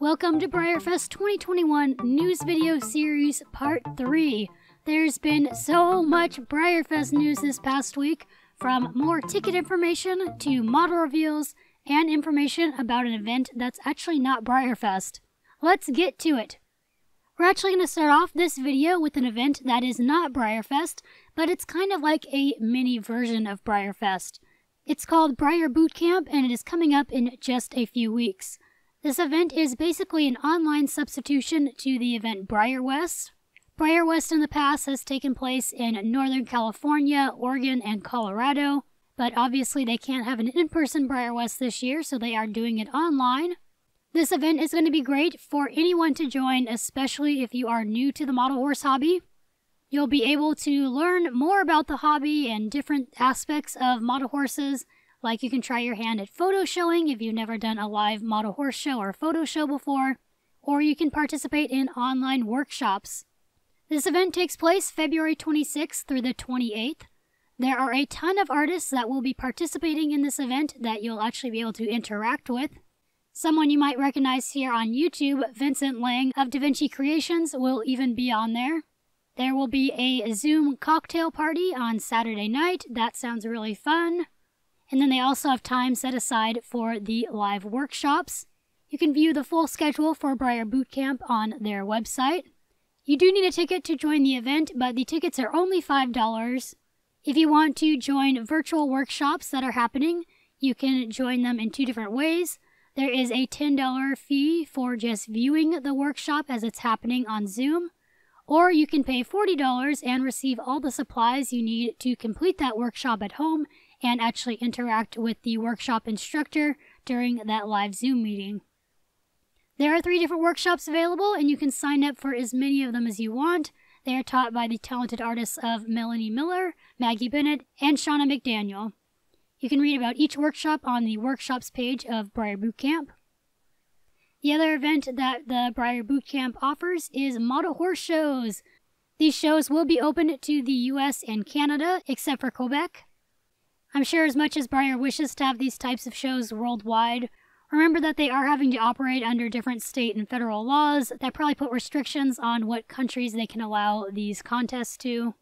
Welcome to Breyerfest 2021 News Video Series Part 3. There's been so much Breyerfest news this past week, from more ticket information to model reveals and information about an event that's actually not Breyerfest. Let's get to it. We're actually going to start off this video with an event that is not Breyerfest, but it's kind of like a mini version of Breyerfest. It's called Breyer Bootcamp and it is coming up in just a few weeks. This event is basically an online substitution to the event BreyerWest. Briar West in the past has taken place in Northern California, Oregon, and Colorado, but obviously they can't have an in-person BreyerWest this year, so they are doing it online. This event is going to be great for anyone to join, especially if you are new to the model horse hobby. You'll be able to learn more about the hobby and different aspects of model horses like you can try your hand at photo showing if you've never done a live model horse show or photo show before, or you can participate in online workshops. This event takes place February 26th through the 28th. There are a ton of artists that will be participating in this event that you'll actually be able to interact with. Someone you might recognize here on YouTube, Vincent Lang of Da Vinci Creations, will even be on there. There will be a Zoom cocktail party on Saturday night. That sounds really fun. And then they also have time set aside for the live workshops. You can view the full schedule for Breyer Bootcamp on their website. You do need a ticket to join the event, but the tickets are only $5. If you want to join virtual workshops that are happening, you can join them in two different ways. There is a $10 fee for just viewing the workshop as it's happening on Zoom, or you can pay $40 and receive all the supplies you need to complete that workshop at home and actually interact with the workshop instructor during that live Zoom meeting. There are three different workshops available, and you can sign up for as many of them as you want. They are taught by the talented artists of Melanie Miller, Maggie Bennett, and Shauna McDaniel. You can read about each workshop on the workshops page of Breyer Bootcamp. The other event that the Breyer Bootcamp offers is model horse shows. These shows will be open to the US and Canada, except for Quebec. I'm sure as much as Breyer wishes to have these types of shows worldwide, remember that they are having to operate under different state and federal laws that probably put restrictions on what countries they can allow these contests to.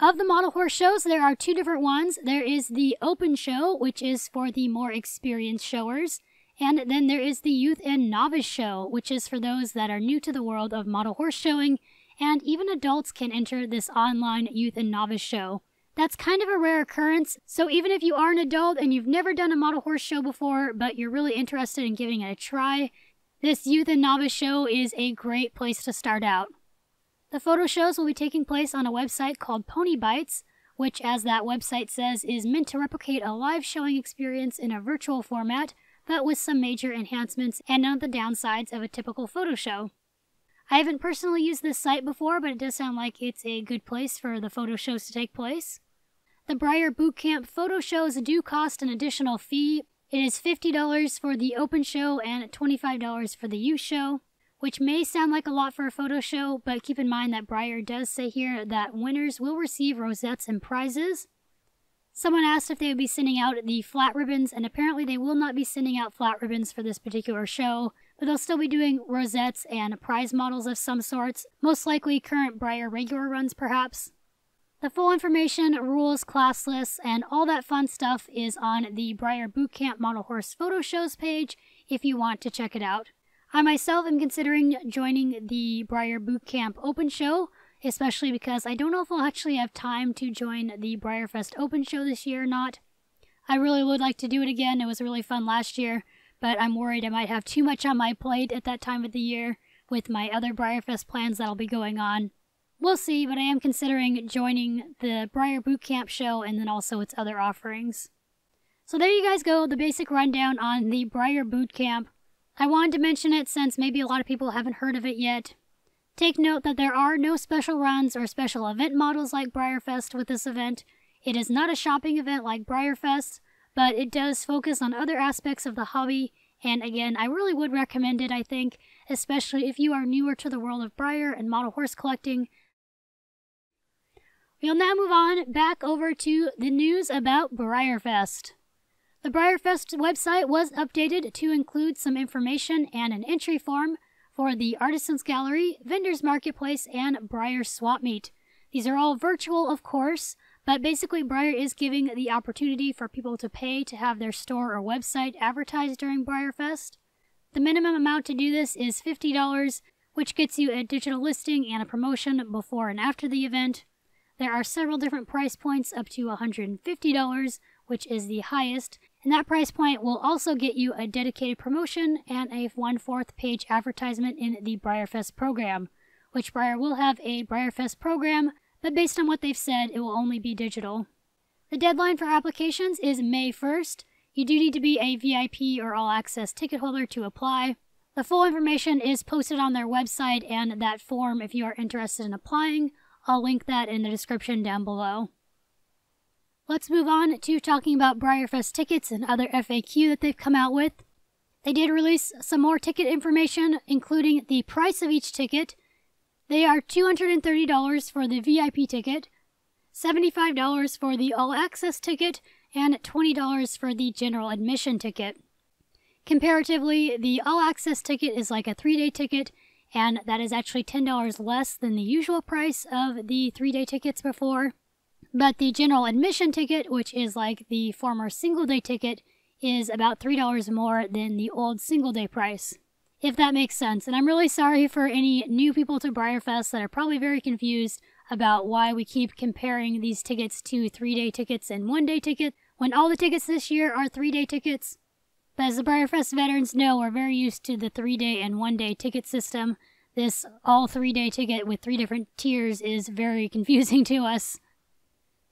Of the model horse shows, there are two different ones. There is the open show, which is for the more experienced showers, and then there is the youth and novice show, which is for those that are new to the world of model horse showing, and even adults can enter this online youth and novice show. That's kind of a rare occurrence, so even if you are an adult and you've never done a model horse show before, but you're really interested in giving it a try, this youth and novice show is a great place to start out. The photo shows will be taking place on a website called Pony Bites, which, as that website says, is meant to replicate a live showing experience in a virtual format, but with some major enhancements and none of the downsides of a typical photo show. I haven't personally used this site before, but it does sound like it's a good place for the photo shows to take place. The Breyer Bootcamp photo shows do cost an additional fee. It is $50 for the open show and $25 for the youth show, which may sound like a lot for a photo show, but keep in mind that Breyer does say here that winners will receive rosettes and prizes. Someone asked if they would be sending out the flat ribbons, and apparently they will not be sending out flat ribbons for this particular show, but they'll still be doing rosettes and prize models of some sorts, most likely current Breyer regular runs perhaps. The full information, rules, class lists, and all that fun stuff is on the Breyer Bootcamp Model Horse Photo Shows page if you want to check it out. I myself am considering joining the Breyer Bootcamp Open Show, especially because I don't know if I'll actually have time to join the Breyerfest Open Show this year or not. I really would like to do it again. It was really fun last year, but I'm worried I might have too much on my plate at that time of the year with my other Breyerfest plans that'll be going on. We'll see, but I am considering joining the Breyer Bootcamp show and then also its other offerings. So there you guys go, the basic rundown on the Breyer Bootcamp. I wanted to mention it since maybe a lot of people haven't heard of it yet. Take note that there are no special runs or special event models like Breyerfest with this event. It is not a shopping event like Breyerfest, but it does focus on other aspects of the hobby, and again, I really would recommend it, I think, especially if you are newer to the world of Breyer and model horse collecting, We'll now move on back over to the news about Breyerfest. The BreyerFest website was updated to include some information and an entry form for the Artisans Gallery, Vendors Marketplace, and Breyer Swap Meet. These are all virtual, of course, but basically, Breyer is giving the opportunity for people to pay to have their store or website advertised during BreyerFest. The minimum amount to do this is $50, which gets you a digital listing and a promotion before and after the event. There are several different price points up to $150, which is the highest, and that price point will also get you a dedicated promotion and a one-fourth page advertisement in the BreyerFest program, which Breyer will have a BreyerFest program, but based on what they've said, it will only be digital. The deadline for applications is May 1st. You do need to be a VIP or all access ticket holder to apply. The full information is posted on their website and that form if you are interested in applying. I'll link that in the description down below. Let's move on to talking about BreyerFest tickets and other FAQ that they've come out with. They did release some more ticket information, including the price of each ticket. They are $230 for the VIP ticket, $75 for the All Access ticket, and $20 for the General Admission ticket. Comparatively, the All Access ticket is like a three day ticket, and that is actually $10 less than the usual price of the three day tickets before. But the general admission ticket, which is like the former single day ticket, is about $3 more than the old single day price. If that makes sense. And I'm really sorry for any new people to BreyerFest that are probably very confused about why we keep comparing these tickets to three day tickets and one day ticket when all the tickets this year are three day tickets. But as the BreyerFest veterans know, we're very used to the three day and one day ticket system. This all three day ticket with three different tiers is very confusing to us.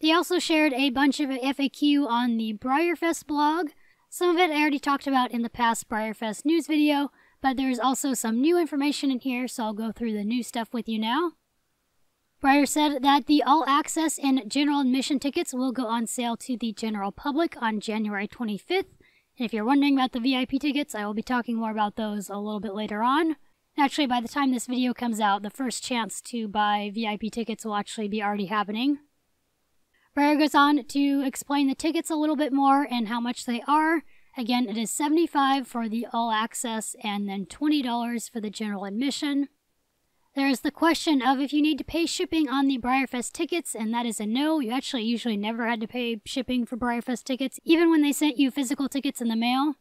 They also shared a bunch of FAQ on the BreyerFest blog. Some of it I already talked about in the past BreyerFest news video, but there's also some new information in here, so I'll go through the new stuff with you now. Breyer said that the all access and general admission tickets will go on sale to the general public on January 25th. If you're wondering about the VIP tickets, I will be talking more about those a little bit later on. Actually, by the time this video comes out, the first chance to buy VIP tickets will actually be already happening. Breyer goes on to explain the tickets a little bit more and how much they are. Again, it is 75 for the all access and then $20 for the general admission. There is the question of if you need to pay shipping on the BreyerFest tickets, and that is a no. You actually usually never had to pay shipping for BreyerFest tickets, even when they sent you physical tickets in the mail.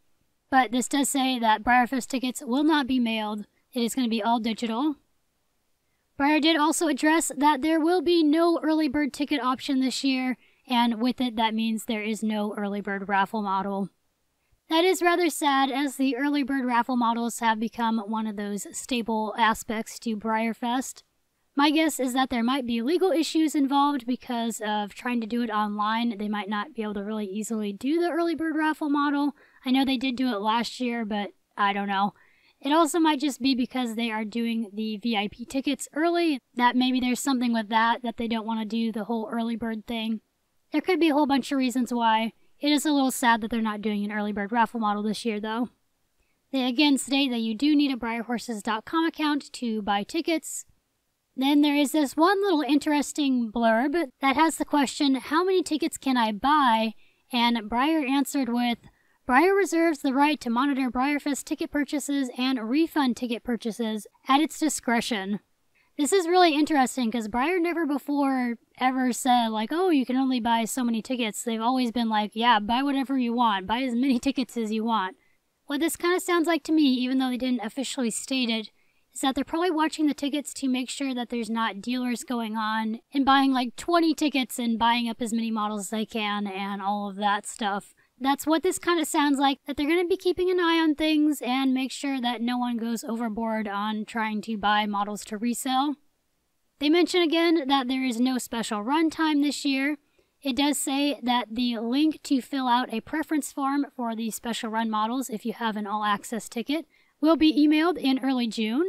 But this does say that BreyerFest tickets will not be mailed. It is going to be all digital. Breyer did also address that there will be no early bird ticket option this year, and with it, that means there is no early bird raffle model. That is rather sad, as the early bird raffle models have become one of those staple aspects to Breyerfest. My guess is that there might be legal issues involved because of trying to do it online. They might not be able to really easily do the early bird raffle model. I know they did do it last year, but I don't know. It also might just be because they are doing the VIP tickets early, that maybe there's something with that, that they don't want to do the whole early bird thing. There could be a whole bunch of reasons why. It is a little sad that they're not doing an early bird raffle model this year, though. They again state that you do need a BreyerHorses.com account to buy tickets. Then there is this one little interesting blurb that has the question, How many tickets can I buy? And Breyer answered with, Breyer reserves the right to monitor BreyerFest ticket purchases and refund ticket purchases at its discretion. This is really interesting because Breyer never before ever said, like, oh, you can only buy so many tickets. They've always been like, yeah, buy whatever you want, buy as many tickets as you want. What this kind of sounds like to me, even though they didn't officially state it, is that they're probably watching the tickets to make sure that there's not dealers going on and buying like 20 tickets and buying up as many models as they can and all of that stuff. That's what this kind of sounds like, that they're going to be keeping an eye on things and make sure that no one goes overboard on trying to buy models to resell. They mention again that there is no special run time this year. It does say that the link to fill out a preference form for the special run models if you have an all access ticket will be emailed in early June.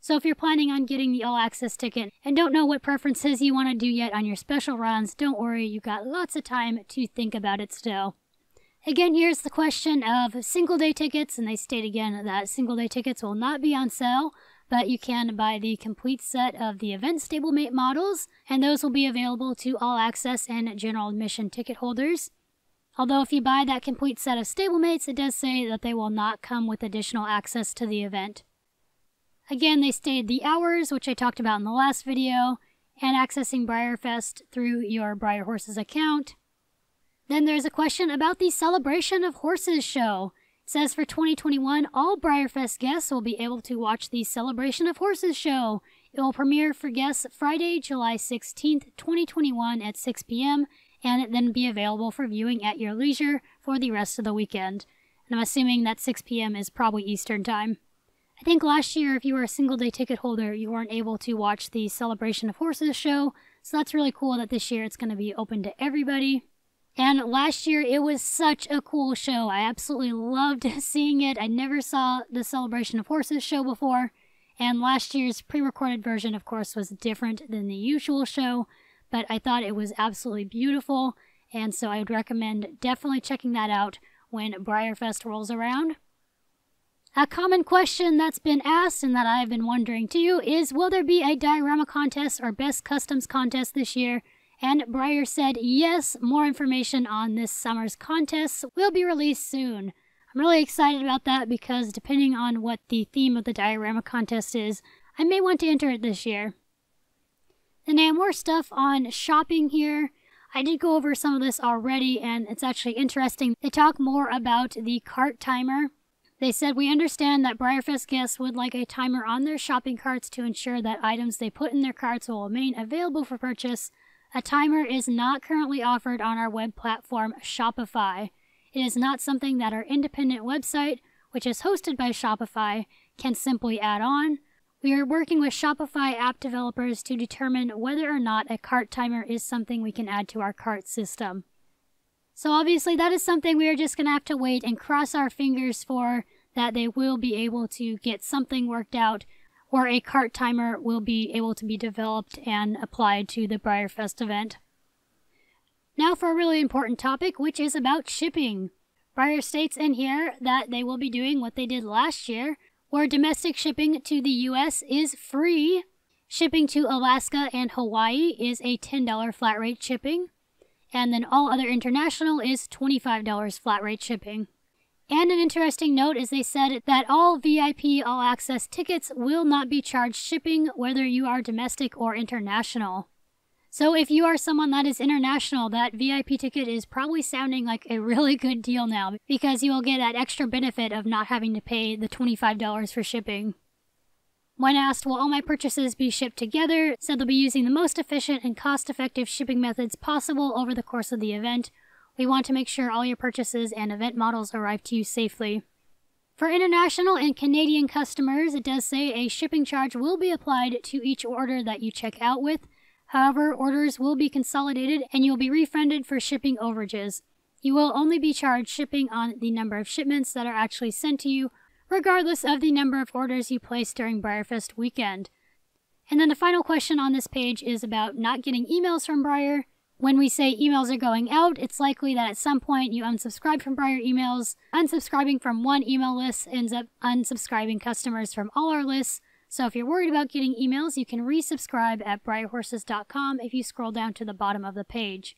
So if you're planning on getting the all access ticket and don't know what preferences you want to do yet on your special runs, don't worry, you've got lots of time to think about it still. Again, here's the question of single day tickets, and they state again that single day tickets will not be on sale, but you can buy the complete set of the event stablemate models, and those will be available to all access and general admission ticket holders. Although if you buy that complete set of stablemates, it does say that they will not come with additional access to the event. Again, they stated the hours, which I talked about in the last video, and accessing Breyerfest through your Breyer Horses account. Then there's a question about the Celebration of Horses show. It says for 2021, all Breyerfest guests will be able to watch the Celebration of Horses show. It will premiere for guests Friday, July 16th, 2021 at 6 p.m., and then be available for viewing at your leisure for the rest of the weekend. And I'm assuming that 6 p.m. is probably Eastern Time. I think last year, if you were a single day ticket holder, you weren't able to watch the Celebration of Horses show, so that's really cool that this year it's going to be open to everybody. And last year, it was such a cool show. I absolutely loved seeing it. I never saw the Celebration of Horses show before. And last year's pre recorded version, of course, was different than the usual show, but I thought it was absolutely beautiful. And so I would recommend definitely checking that out when Breyerfest rolls around. A common question that's been asked and that I've been wondering too is will there be a diorama contest or best customs contest this year? And Breyer said yes, more information on this summer's contest will be released soon. I'm really excited about that because depending on what the theme of the diorama contest is, I may want to enter it this year. And I have more stuff on shopping here. I did go over some of this already and it's actually interesting. They talk more about the cart timer. They said, We understand that Breyerfest guests would like a timer on their shopping carts to ensure that items they put in their carts will remain available for purchase. A timer is not currently offered on our web platform, Shopify. It is not something that our independent website, which is hosted by Shopify, can simply add on. We are working with Shopify app developers to determine whether or not a cart timer is something we can add to our cart system. So obviously that is something we are just going to have to wait and cross our fingers for that they will be able to get something worked out where a cart timer will be able to be developed and applied to the Breyerfest event. Now for a really important topic, which is about shipping. Breyer states in here that they will be doing what they did last year, where domestic shipping to the US is free. Shipping to Alaska and Hawaii is a $10 flat rate shipping and then all other international is $25 flat rate shipping. And an interesting note is they said that all VIP all access tickets will not be charged shipping whether you are domestic or international. So if you are someone that is international, that VIP ticket is probably sounding like a really good deal now because you will get that extra benefit of not having to pay the $25 for shipping. When asked, will all my purchases be shipped together, said they'll be using the most efficient and cost-effective shipping methods possible over the course of the event. We want to make sure all your purchases and event models arrive to you safely. For international and Canadian customers, it does say a shipping charge will be applied to each order that you check out with. However, orders will be consolidated and you will be refunded for shipping overages. You will only be charged shipping on the number of shipments that are actually sent to you regardless of the number of orders you place during Breyerfest weekend. And then the final question on this page is about not getting emails from Breyer. When we say emails are going out, it's likely that at some point you unsubscribe from Breyer emails. Unsubscribing from one email list ends up unsubscribing customers from all our lists. So if you're worried about getting emails, you can resubscribe at breyerhorses.com if you scroll down to the bottom of the page.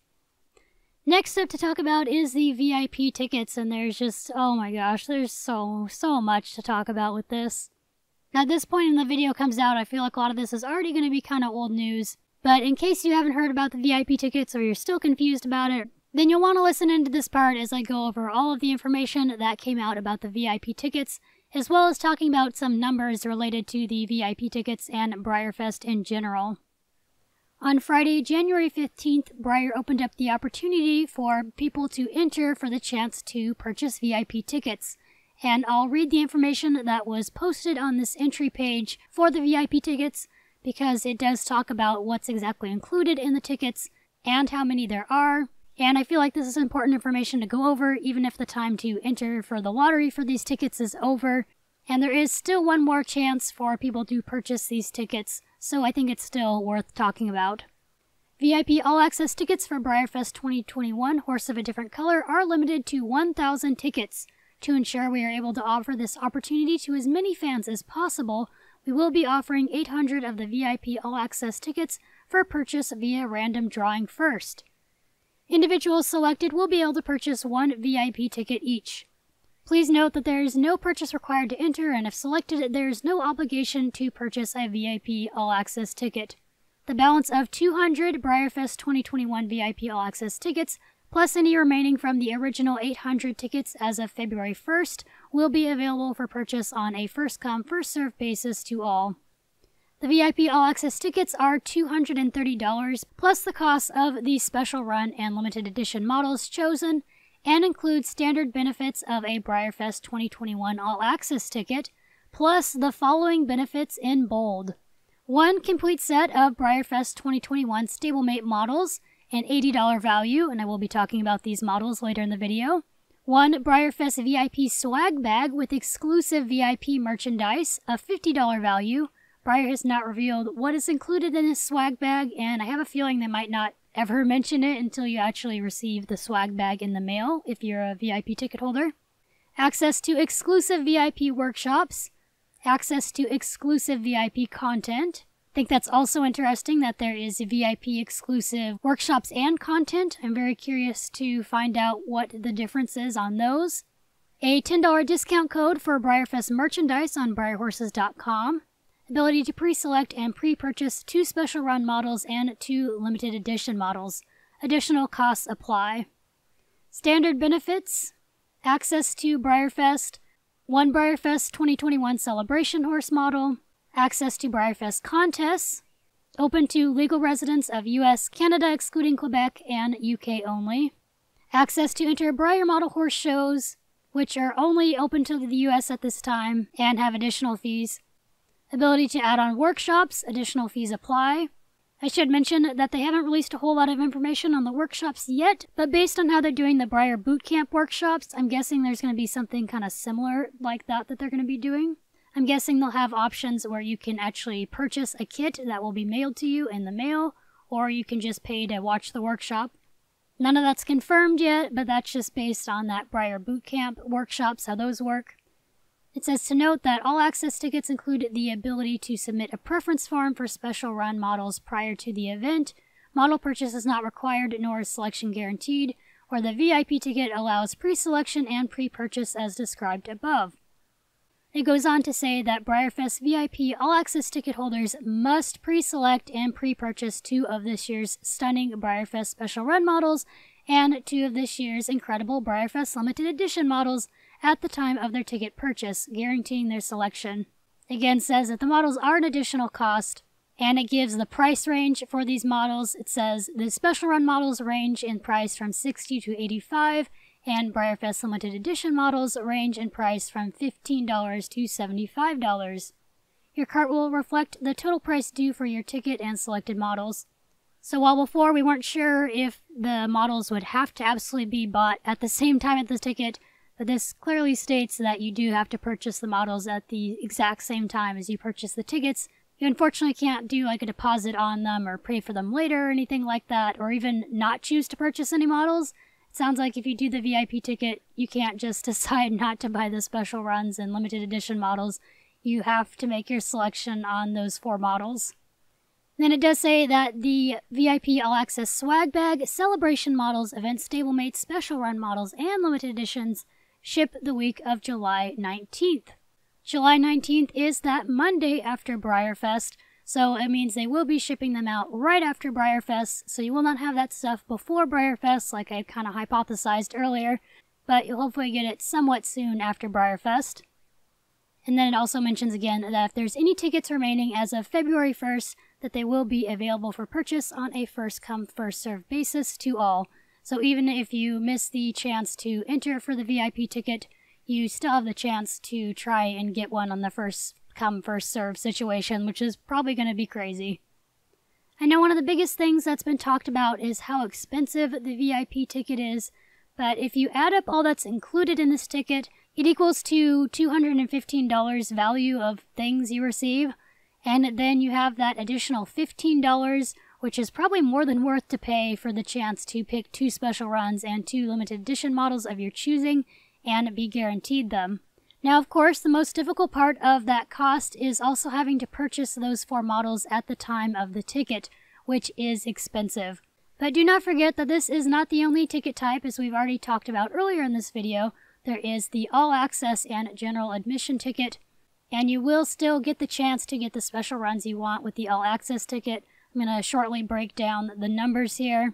Next up to talk about is the VIP tickets, and there's just, oh my gosh, there's so, so much to talk about with this. Now, at this point in the video comes out, I feel like a lot of this is already going to be kind of old news, but in case you haven't heard about the VIP tickets or you're still confused about it, then you'll want to listen into this part as I go over all of the information that came out about the VIP tickets, as well as talking about some numbers related to the VIP tickets and Breyerfest in general. On Friday, January 15th, Breyer opened up the opportunity for people to enter for the chance to purchase VIP tickets. And I'll read the information that was posted on this entry page for the VIP tickets because it does talk about what's exactly included in the tickets and how many there are. And I feel like this is important information to go over even if the time to enter for the lottery for these tickets is over. And there is still one more chance for people to purchase these tickets so I think it's still worth talking about. VIP All Access tickets for Breyerfest 2021 Horse of a Different Color are limited to 1,000 tickets. To ensure we are able to offer this opportunity to as many fans as possible, we will be offering 800 of the VIP All Access tickets for purchase via random drawing first. Individuals selected will be able to purchase one VIP ticket each. Please note that there is no purchase required to enter, and if selected, there is no obligation to purchase a VIP All Access ticket. The balance of 200 Breyerfest 2021 VIP All Access tickets, plus any remaining from the original 800 tickets as of February 1st, will be available for purchase on a first come, first served basis to all. The VIP All Access tickets are $230 plus the cost of the special run and limited edition models chosen and include standard benefits of a Breyerfest 2021 All Access ticket plus the following benefits in bold. One complete set of Breyerfest 2021 stablemate models, an $80 value, and I will be talking about these models later in the video. One Breyerfest VIP swag bag with exclusive VIP merchandise, a $50 value, Breyer has not revealed what is included in this swag bag, and I have a feeling they might not ever mention it until you actually receive the swag bag in the mail if you're a VIP ticket holder. Access to exclusive VIP workshops, access to exclusive VIP content. I think that's also interesting that there is VIP exclusive workshops and content. I'm very curious to find out what the difference is on those. A $10 discount code for Breyerfest merchandise on BreyerHorses.com ability to pre-select and pre-purchase two special run models and two limited edition models. Additional costs apply. Standard benefits, access to Breyerfest, one Breyerfest 2021 celebration horse model, access to Breyerfest contests, open to legal residents of US, Canada excluding Quebec, and UK only, access to enter Breyer model horse shows, which are only open to the US at this time and have additional fees, Ability to add on workshops, additional fees apply. I should mention that they haven't released a whole lot of information on the workshops yet, but based on how they're doing the Breyer Bootcamp workshops, I'm guessing there's going to be something kind of similar like that that they're going to be doing. I'm guessing they'll have options where you can actually purchase a kit that will be mailed to you in the mail, or you can just pay to watch the workshop. None of that's confirmed yet, but that's just based on that Breyer Bootcamp workshops, how those work. It says to note that all access tickets include the ability to submit a preference form for special run models prior to the event. Model purchase is not required nor is selection guaranteed, where the VIP ticket allows pre-selection and pre-purchase as described above. It goes on to say that Breyerfest VIP All Access ticket holders must pre-select and pre-purchase two of this year's stunning Breyerfest Special Run models and two of this year's incredible Breyerfest Limited Edition models at the time of their ticket purchase, guaranteeing their selection. Again, says that the models are an additional cost, and it gives the price range for these models. It says the special run models range in price from 60 to 85 and Breyerfest limited edition models range in price from $15 to $75. Your cart will reflect the total price due for your ticket and selected models. So while before we weren't sure if the models would have to absolutely be bought at the same time as the ticket, but this clearly states that you do have to purchase the models at the exact same time as you purchase the tickets. You unfortunately can't do like a deposit on them or pay for them later or anything like that, or even not choose to purchase any models. Sounds like if you do the VIP ticket, you can't just decide not to buy the special runs and limited edition models. You have to make your selection on those four models. Then it does say that the VIP All Access swag bag, celebration models, event stablemates, special run models, and limited editions ship the week of July 19th. July 19th is that Monday after Breyerfest, so it means they will be shipping them out right after Breyerfest, so you will not have that stuff before Breyerfest like I kind of hypothesized earlier, but you'll hopefully get it somewhat soon after Breyerfest. And then it also mentions again that if there's any tickets remaining as of February 1st, that they will be available for purchase on a first come, first served basis to all. So even if you miss the chance to enter for the VIP ticket, you still have the chance to try and get one on the first come, first serve situation, which is probably going to be crazy. I know one of the biggest things that's been talked about is how expensive the VIP ticket is, but if you add up all that's included in this ticket, it equals to $215 value of things you receive, and then you have that additional $15 which is probably more than worth to pay for the chance to pick two special runs and two limited edition models of your choosing and be guaranteed them. Now, of course, the most difficult part of that cost is also having to purchase those four models at the time of the ticket, which is expensive. But do not forget that this is not the only ticket type, as we've already talked about earlier in this video. There is the All Access and General Admission ticket, and you will still get the chance to get the special runs you want with the All Access ticket. I'm going to shortly break down the numbers here.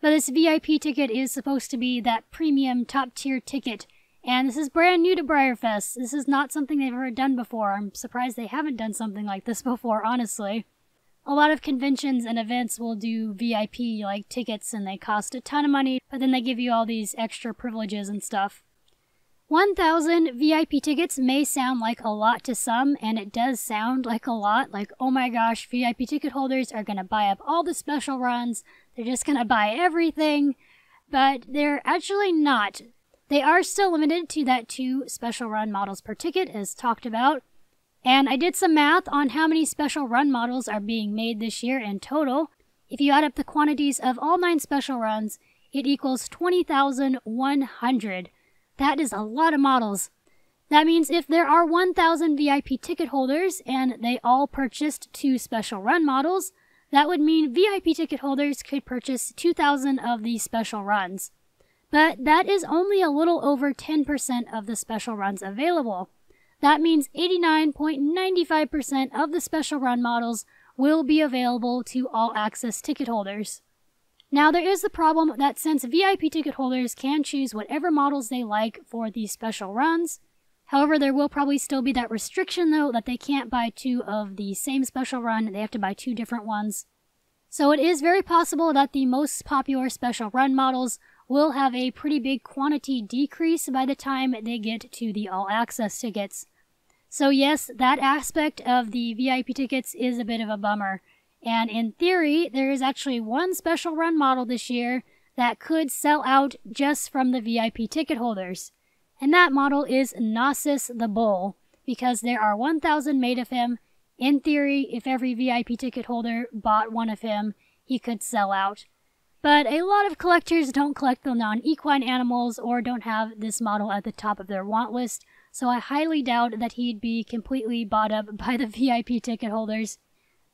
But this VIP ticket is supposed to be that premium top tier ticket. And this is brand new to Breyerfest. This is not something they've ever done before. I'm surprised they haven't done something like this before, honestly. A lot of conventions and events will do VIP like tickets and they cost a ton of money, but then they give you all these extra privileges and stuff. 1,000 VIP tickets may sound like a lot to some, and it does sound like a lot. Like, oh my gosh, VIP ticket holders are going to buy up all the special runs. They're just going to buy everything. But they're actually not. They are still limited to that two special run models per ticket, as talked about. And I did some math on how many special run models are being made this year in total. If you add up the quantities of all nine special runs, it equals 20,100. That is a lot of models. That means if there are 1,000 VIP ticket holders and they all purchased two special run models, that would mean VIP ticket holders could purchase 2,000 of these special runs. But that is only a little over 10% of the special runs available. That means 89.95% of the special run models will be available to all access ticket holders. Now, there is the problem that since VIP ticket holders can choose whatever models they like for these special runs, however, there will probably still be that restriction though that they can't buy two of the same special run, they have to buy two different ones. So it is very possible that the most popular special run models will have a pretty big quantity decrease by the time they get to the all access tickets. So yes, that aspect of the VIP tickets is a bit of a bummer. And in theory, there is actually one special run model this year that could sell out just from the VIP ticket holders. And that model is Gnosis the Bull, because there are 1,000 made of him. In theory, if every VIP ticket holder bought one of him, he could sell out. But a lot of collectors don't collect the non-equine animals or don't have this model at the top of their want list, so I highly doubt that he'd be completely bought up by the VIP ticket holders.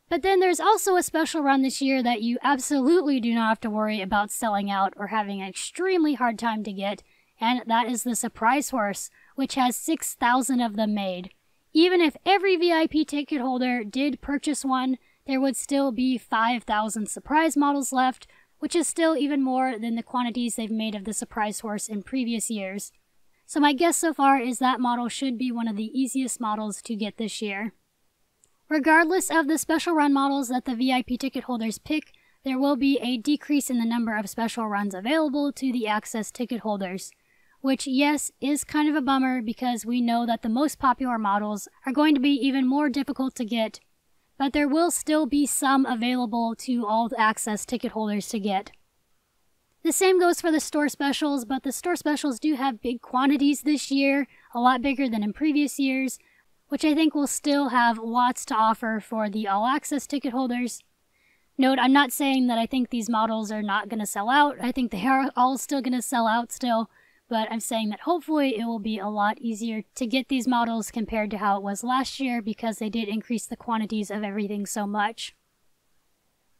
But then there's also a special run this year that you absolutely do not have to worry about selling out or having an extremely hard time to get, and that is the Surprise Horse, which has 6,000 of them made. Even if every VIP ticket holder did purchase one, there would still be 5,000 surprise models left, which is still even more than the quantities they've made of the Surprise Horse in previous years. So my guess so far is that model should be one of the easiest models to get this year. Regardless of the special run models that the VIP ticket holders pick, there will be a decrease in the number of special runs available to the access ticket holders. Which, yes, is kind of a bummer because we know that the most popular models are going to be even more difficult to get, but there will still be some available to all access ticket holders to get. The same goes for the store specials, but the store specials do have big quantities this year, a lot bigger than in previous years, which I think will still have lots to offer for the all access ticket holders. Note, I'm not saying that I think these models are not going to sell out. I think they are all still going to sell out still, but I'm saying that hopefully it will be a lot easier to get these models compared to how it was last year because they did increase the quantities of everything so much.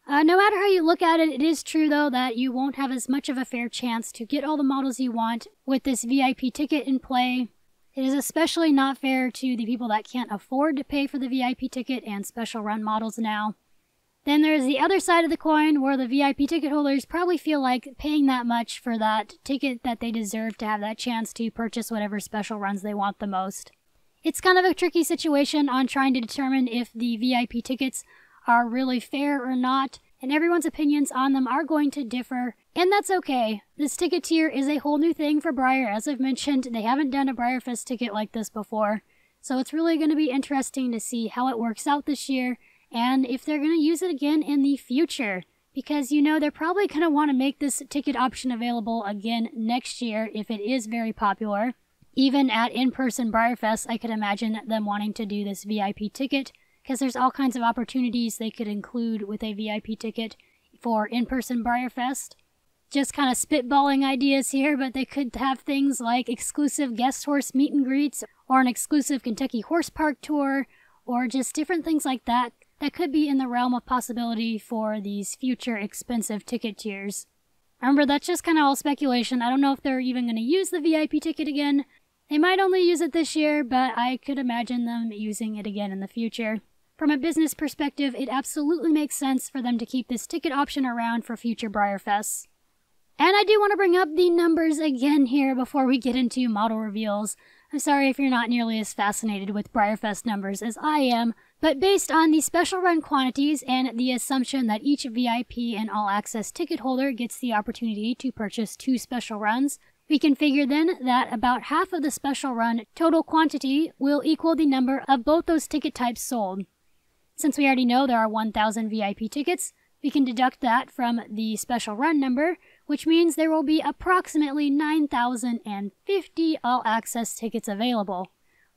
Uh, no matter how you look at it, it is true though that you won't have as much of a fair chance to get all the models you want with this VIP ticket in play it is especially not fair to the people that can't afford to pay for the VIP ticket and special run models now. Then there's the other side of the coin where the VIP ticket holders probably feel like paying that much for that ticket that they deserve to have that chance to purchase whatever special runs they want the most. It's kind of a tricky situation on trying to determine if the VIP tickets are really fair or not, and everyone's opinions on them are going to differ, and that's okay. This ticket tier is a whole new thing for Breyer. As I've mentioned, they haven't done a Breyerfest ticket like this before, so it's really going to be interesting to see how it works out this year, and if they're going to use it again in the future. Because, you know, they're probably going to want to make this ticket option available again next year if it is very popular. Even at in-person Breyerfest, I could imagine them wanting to do this VIP ticket because there's all kinds of opportunities they could include with a VIP ticket for in-person Breyerfest. Just kind of spitballing ideas here, but they could have things like exclusive guest horse meet and greets, or an exclusive Kentucky Horse Park tour, or just different things like that. That could be in the realm of possibility for these future expensive ticket tiers. Remember, that's just kind of all speculation. I don't know if they're even going to use the VIP ticket again. They might only use it this year, but I could imagine them using it again in the future. From a business perspective, it absolutely makes sense for them to keep this ticket option around for future Breyerfests. And I do want to bring up the numbers again here before we get into model reveals. I'm sorry if you're not nearly as fascinated with Breyerfest numbers as I am, but based on the special run quantities and the assumption that each VIP and all access ticket holder gets the opportunity to purchase two special runs, we can figure then that about half of the special run total quantity will equal the number of both those ticket types sold. Since we already know there are 1,000 VIP tickets, we can deduct that from the special run number, which means there will be approximately 9,050 all access tickets available.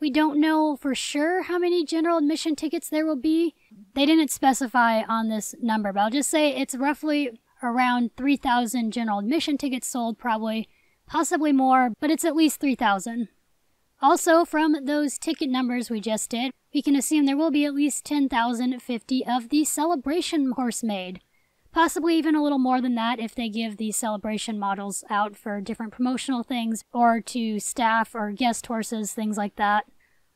We don't know for sure how many general admission tickets there will be. They didn't specify on this number, but I'll just say it's roughly around 3,000 general admission tickets sold, probably, possibly more, but it's at least 3,000. Also, from those ticket numbers we just did, we can assume there will be at least 10,050 of the celebration horse made. Possibly even a little more than that if they give these celebration models out for different promotional things or to staff or guest horses, things like that.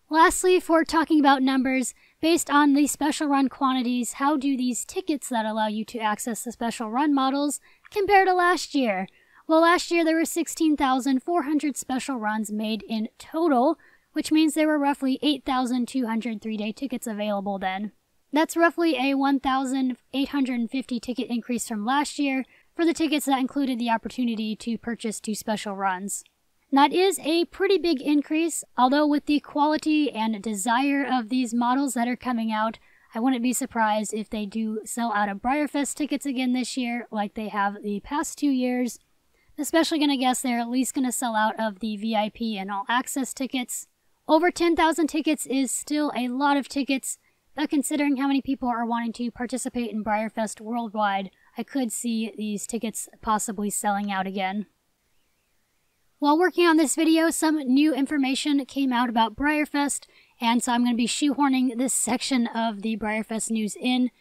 Lastly, for talking about numbers, based on the special run quantities, how do these tickets that allow you to access the special run models compare to last year? Well, last year there were 16,400 special runs made in total, which means there were roughly 8,200 three day tickets available then. That's roughly a 1,850 ticket increase from last year for the tickets that included the opportunity to purchase two special runs. That is a pretty big increase, although with the quality and desire of these models that are coming out, I wouldn't be surprised if they do sell out of Breyerfest tickets again this year, like they have the past two years. Especially gonna guess they're at least gonna sell out of the VIP and all access tickets. Over 10,000 tickets is still a lot of tickets, but considering how many people are wanting to participate in Breyerfest worldwide, I could see these tickets possibly selling out again. While working on this video, some new information came out about Breyerfest, and so I'm going to be shoehorning this section of the Breyerfest news in.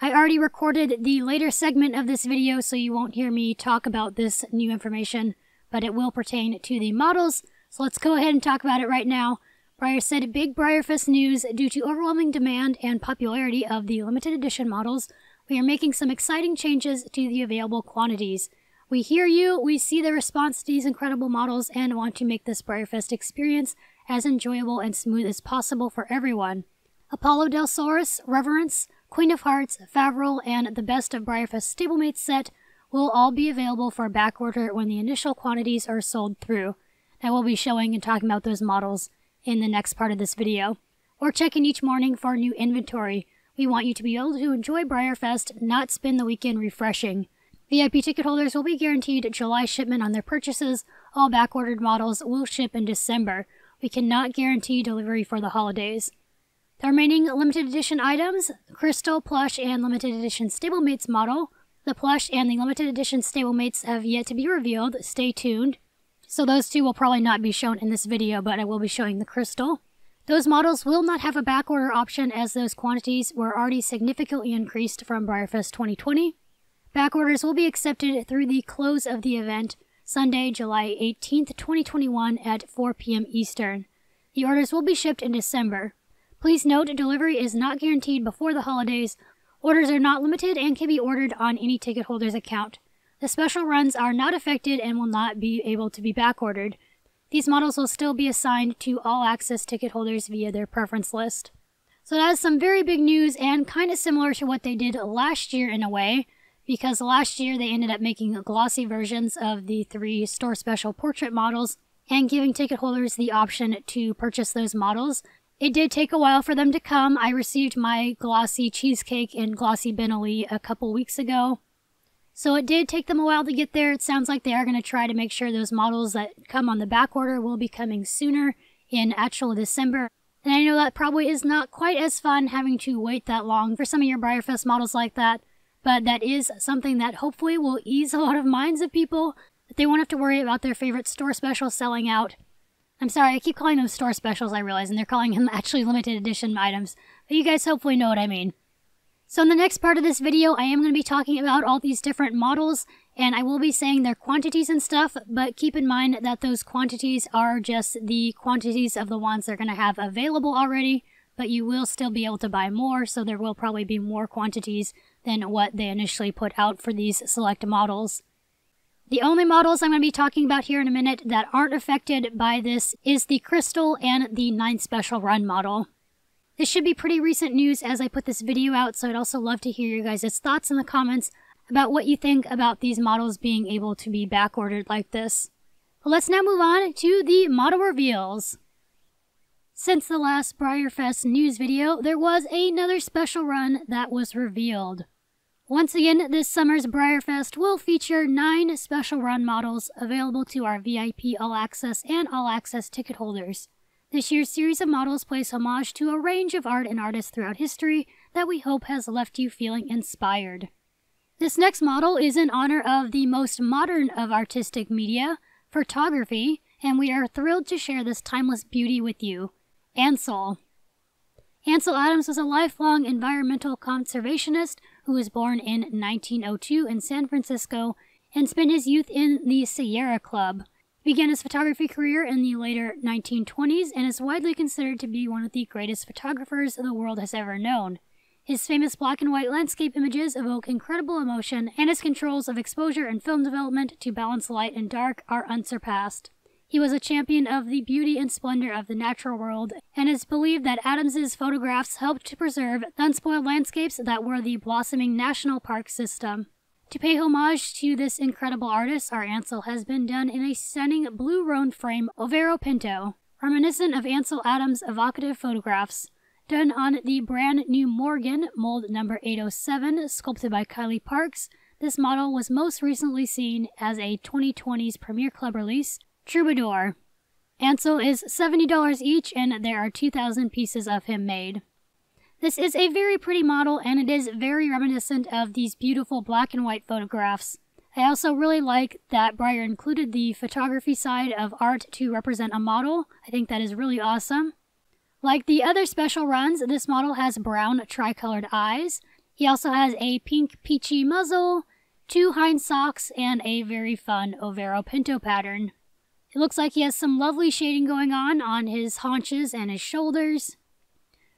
I already recorded the later segment of this video, so you won't hear me talk about this new information, but it will pertain to the models, so let's go ahead and talk about it right now. Breyer said big Breyerfest news due to overwhelming demand and popularity of the limited edition models. We are making some exciting changes to the available quantities. We hear you, we see the response to these incredible models, and want to make this Breyerfest experience as enjoyable and smooth as possible for everyone. Apollo Delsaurus, Rheverence, Queen of Hearts, Favrile, and the Best of Breyerfest Stablemates set will all be available for backorder when the initial quantities are sold through. I will be showing and talking about those models in the next part of this video, or check in each morning for new inventory. We want you to be able to enjoy Breyerfest, not spend the weekend refreshing. VIP ticket holders will be guaranteed July shipment on their purchases. All backordered models will ship in December. We cannot guarantee delivery for the holidays. The remaining limited edition items, Crystal, Plush, and limited edition Stablemates model. The Plush and the limited edition Stablemates have yet to be revealed. Stay tuned. So those two will probably not be shown in this video, but I will be showing the crystal. Those models will not have a backorder option as those quantities were already significantly increased from Breyerfest 2020. Backorders will be accepted through the close of the event, Sunday, July 18th, 2021 at 4 p.m. Eastern. The orders will be shipped in December. Please note delivery is not guaranteed before the holidays. Orders are not limited and can be ordered on any ticket holder's account. The special runs are not affected and will not be able to be backordered. These models will still be assigned to all access ticket holders via their preference list. So that is some very big news and kind of similar to what they did last year in a way, because last year they ended up making glossy versions of the three store special portrait models and giving ticket holders the option to purchase those models. It did take a while for them to come. I received my glossy cheesecake and glossy Ben Ali a couple weeks ago, so it did take them a while to get there. It sounds like they are going to try to make sure those models that come on the back order will be coming sooner in actual December. And I know that probably is not quite as fun having to wait that long for some of your Breyerfest models like that, but that is something that hopefully will ease a lot of minds of people that they won't have to worry about their favorite store special selling out. I'm sorry, I keep calling them store specials, I realize, and they're calling them actually limited edition items, but you guys hopefully know what I mean. So in the next part of this video, I am going to be talking about all these different models, and I will be saying their quantities and stuff, but keep in mind that those quantities are just the quantities of the ones they're going to have available already, but you will still be able to buy more, so there will probably be more quantities than what they initially put out for these select models. The only models I'm going to be talking about here in a minute that aren't affected by this is the Crystal and the 9th Special Run model. This should be pretty recent news as I put this video out, so I'd also love to hear your guys' thoughts in the comments about what you think about these models being able to be backordered like this. Well, let's now move on to the model reveals. Since the last Breyerfest news video, there was another special run that was revealed. Once again, this summer's Breyerfest will feature nine special run models available to our VIP All Access and All Access ticket holders. This year's series of models plays homage to a range of art and artists throughout history that we hope has left you feeling inspired. This next model is in honor of the most modern of artistic media, photography, and we are thrilled to share this timeless beauty with you, Ansel. Ansel Adams was a lifelong environmental conservationist who was born in 1902 in San Francisco and spent his youth in the Sierra Club, began his photography career in the later 1920s and is widely considered to be one of the greatest photographers the world has ever known. His famous black and white landscape images evoke incredible emotion, and his controls of exposure and film development to balance light and dark are unsurpassed. He was a champion of the beauty and splendor of the natural world, and is believed that Adams's photographs helped to preserve the unspoiled landscapes that were the blossoming national park system. To pay homage to this incredible artist, our Ansel has been done in a stunning blue roan frame Overo Pinto, reminiscent of Ansel Adams' evocative photographs. Done on the brand new Morgan, mold number 807, sculpted by Kylee Parks, this model was most recently seen as a 2020's Premier Club release, Troubadour. Ansel is $70 each, and there are 2,000 pieces of him made. This is a very pretty model and it is very reminiscent of these beautiful black and white photographs. I also really like that Breyer included the photography side of art to represent a model. I think that is really awesome. Like the other special runs, this model has brown tricolored eyes. He also has a pink peachy muzzle, two hind socks, and a very fun Overo Pinto pattern. It looks like he has some lovely shading going on on his haunches and his shoulders.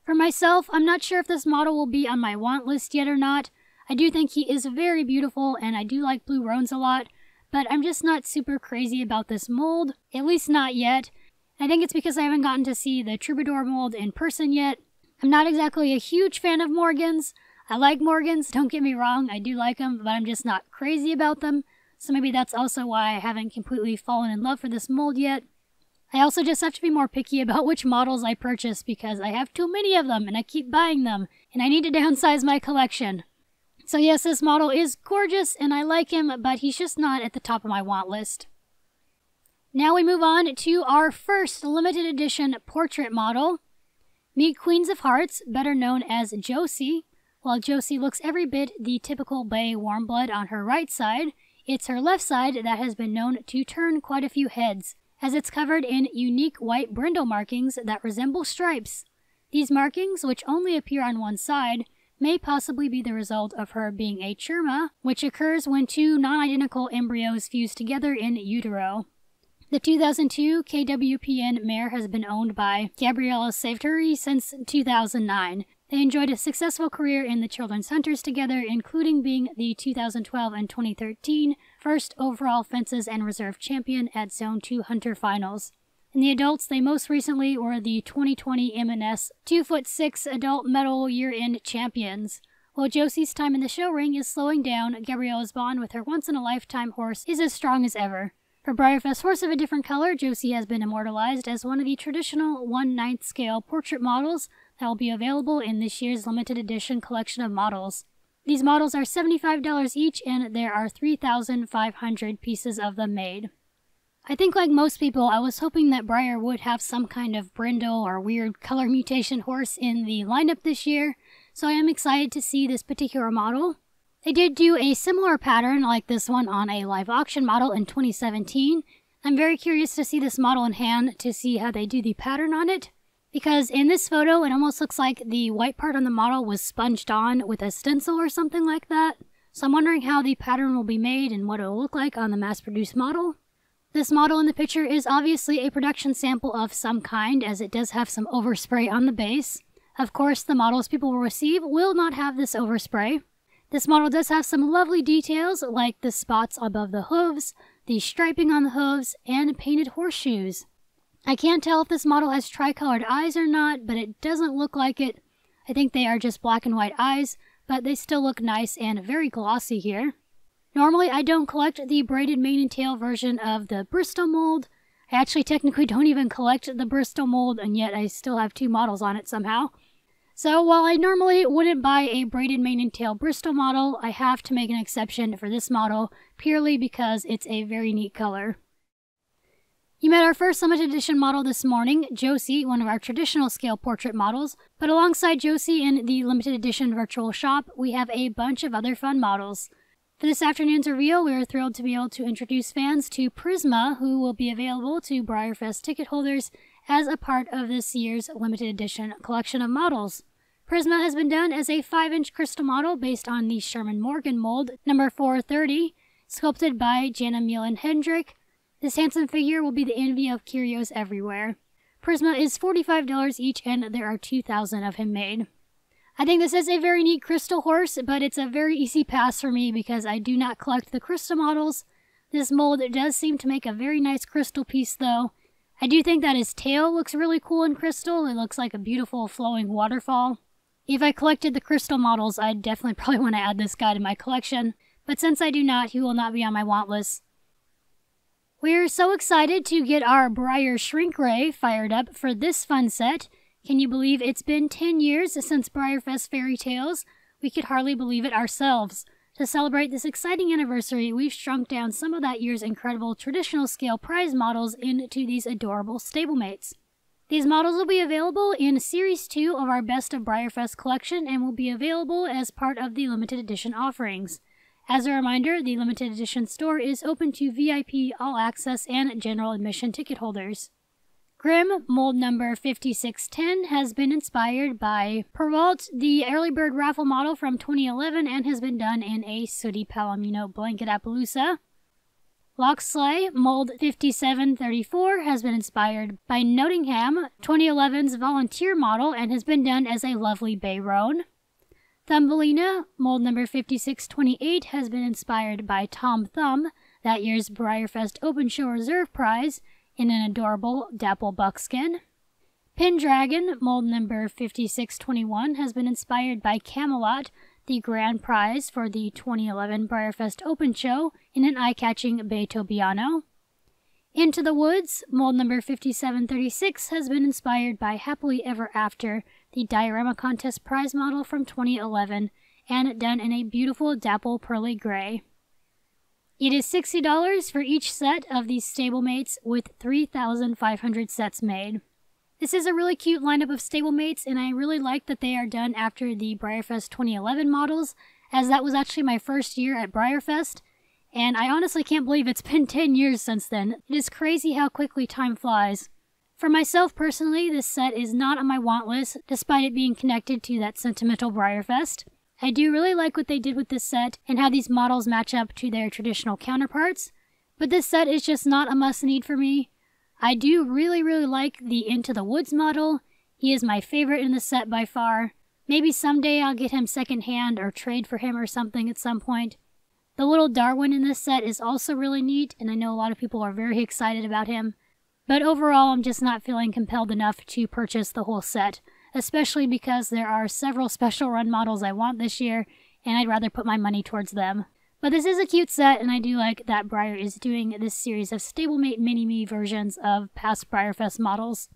For myself, I'm not sure if this model will be on my want list yet or not. I do think he is very beautiful and I do like blue roans a lot, but I'm just not super crazy about this mold, at least not yet. I think it's because I haven't gotten to see the Troubadour mold in person yet. I'm not exactly a huge fan of Morgans. I like Morgans, don't get me wrong, I do like them, but I'm just not crazy about them. So maybe that's also why I haven't completely fallen in love for this mold yet. I also just have to be more picky about which models I purchase because I have too many of them and I keep buying them and I need to downsize my collection. So yes, this model is gorgeous and I like him, but he's just not at the top of my want list. Now we move on to our first limited edition portrait model. Meet Queens of Hearts, better known as Josie. While Josie looks every bit the typical Bay Warmblood on her right side, it's her left side that has been known to turn quite a few heads as it's covered in unique white brindle markings that resemble stripes. These markings, which only appear on one side, may possibly be the result of her being a chimera, which occurs when two non-identical embryos fuse together in utero. The 2002 KWPN mare has been owned by Gabriela Savturi since 2009, they enjoyed a successful career in the Children's Hunters together, including being the 2012 and 2013 first overall fences and reserve champion at Zone 2 Hunter Finals. In the adults, they most recently were the 2020 M&S 2 foot 6 adult medal year-end champions. While Josie's time in the show ring is slowing down, Gabriela's bond with her once-in-a-lifetime horse is as strong as ever. For Breyerfest Horse of a Different Color, Josie has been immortalized as one of the traditional 1 9th scale portrait models that will be available in this year's limited edition collection of models. These models are $75 each and there are 3,500 pieces of them made. I think like most people, I was hoping that Breyer would have some kind of brindle or weird color mutation horse in the lineup this year, so I am excited to see this particular model. They did do a similar pattern like this one on a live auction model in 2017. I'm very curious to see this model in hand to see how they do the pattern on it. Because in this photo, it almost looks like the white part on the model was sponged on with a stencil or something like that. So I'm wondering how the pattern will be made and what it will look like on the mass-produced model. This model in the picture is obviously a production sample of some kind, as it does have some overspray on the base. Of course, the models people will receive will not have this overspray. This model does have some lovely details, like the spots above the hooves, the striping on the hooves, and painted horseshoes. I can't tell if this model has tricolored eyes or not, but it doesn't look like it. I think they are just black and white eyes, but they still look nice and very glossy here. Normally, I don't collect the braided mane and tail version of the Bristol mold. I actually technically don't even collect the Bristol mold, and yet I still have two models on it somehow. So while I normally wouldn't buy a braided mane and tail Bristol model, I have to make an exception for this model purely because it's a very neat color. You met our first limited edition model this morning, Josie, one of our traditional scale portrait models, but alongside Josie in the limited edition virtual shop, we have a bunch of other fun models. For this afternoon's reveal, we are thrilled to be able to introduce fans to Prisma, who will be available to BreyerFest ticket holders as a part of this year's limited edition collection of models. Prisma has been done as a 5-inch crystal model based on the Sherman Morgan mold, number 430, sculpted by Jeanne Mellin Herrick. This handsome figure will be the envy of curios everywhere. Prisma is $45 each and there are 2,000 of him made. I think this is a very neat crystal horse, but it's a very easy pass for me because I do not collect the crystal models. This mold does seem to make a very nice crystal piece though. I do think that his tail looks really cool in crystal. It looks like a beautiful flowing waterfall. If I collected the crystal models, I'd definitely probably want to add this guy to my collection, but since I do not, he will not be on my want list. We're so excited to get our Breyer Shrink Ray fired up for this fun set. Can you believe it's been 10 years since BreyerFest Fairy Tales? We could hardly believe it ourselves. To celebrate this exciting anniversary, we've shrunk down some of that year's incredible traditional scale prize models into these adorable stablemates. These models will be available in Series 2 of our Best of BreyerFest collection and will be available as part of the limited edition offerings. As a reminder, the limited edition store is open to VIP, all access, and general admission ticket holders. Grimm mold number 5610 has been inspired by Perrault, the early bird raffle model from 2011, and has been done in a sooty palomino blanket Appaloosa. Loxley mold 5734 has been inspired by Nottingham 2011's volunteer model and has been done as a lovely bay roan. Thumbelina mold number 5628 has been inspired by Tom Thumb, that year's BreyerFest Open Show Reserve Prize, in an adorable dapple buckskin. Pendragon, mold number 5621, has been inspired by Camelot, the grand prize for the 2011 BreyerFest Open Show, in an eye-catching bay tobiano. Into the Woods, mold number 5736, has been inspired by Happily Ever After, the Diorama Contest prize model from 2011, and done in a beautiful dapple pearly gray. It is $60 for each set of these stablemates with 3,500 sets made. This is a really cute lineup of stablemates and I really like that they are done after the BreyerFest 2011 models as that was actually my first year at BreyerFest and I honestly can't believe it's been 10 years since then. It is crazy how quickly time flies. For myself personally, this set is not on my want list despite it being connected to that sentimental BreyerFest. I do really like what they did with this set and how these models match up to their traditional counterparts, but this set is just not a must-need for me. I do really, really like the Into the Woods model. He is my favorite in the set by far. Maybe someday I'll get him secondhand or trade for him or something at some point. The little Darwin in this set is also really neat, and I know a lot of people are very excited about him. But overall, I'm just not feeling compelled enough to purchase the whole set especially because there are several special run models I want this year, and I'd rather put my money towards them. But this is a cute set, and I do like that Breyer is doing this series of stablemate mini-me versions of past BreyerFest models.